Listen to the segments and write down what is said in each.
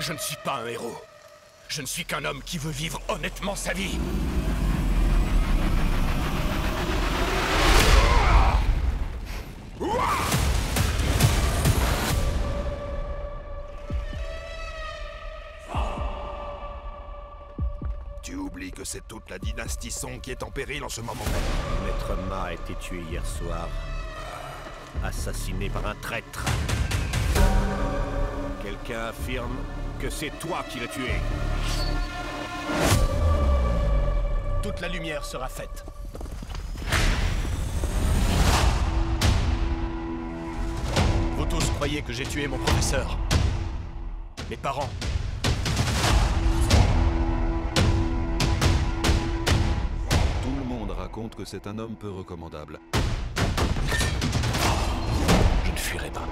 Je ne suis pas un héros. Je ne suis qu'un homme qui veut vivre honnêtement sa vie. Tu oublies que c'est toute la dynastie Song qui est en péril en ce moment même. Maître Ma a été tué hier soir. Assassiné par un traître. Quelqu'un affirme que c'est toi qui l'as tué. Toute la lumière sera faite. Vous tous croyez que j'ai tué mon professeur. Mes parents. Tout le monde raconte que c'est un homme peu recommandable. Je ne fuirai pas.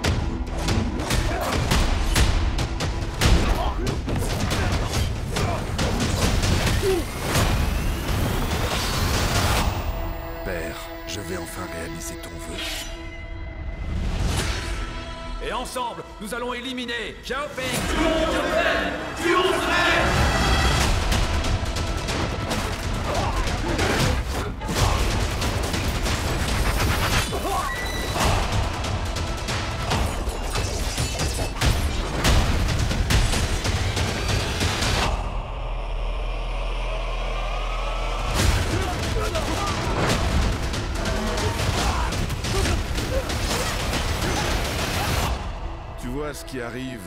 Je vais enfin réaliser ton vœu. Et ensemble, nous allons éliminer Xiao Ce qui arrive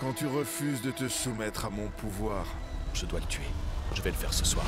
quand tu refuses de te soumettre à mon pouvoir? Je dois le tuer. Je vais le faire ce soir.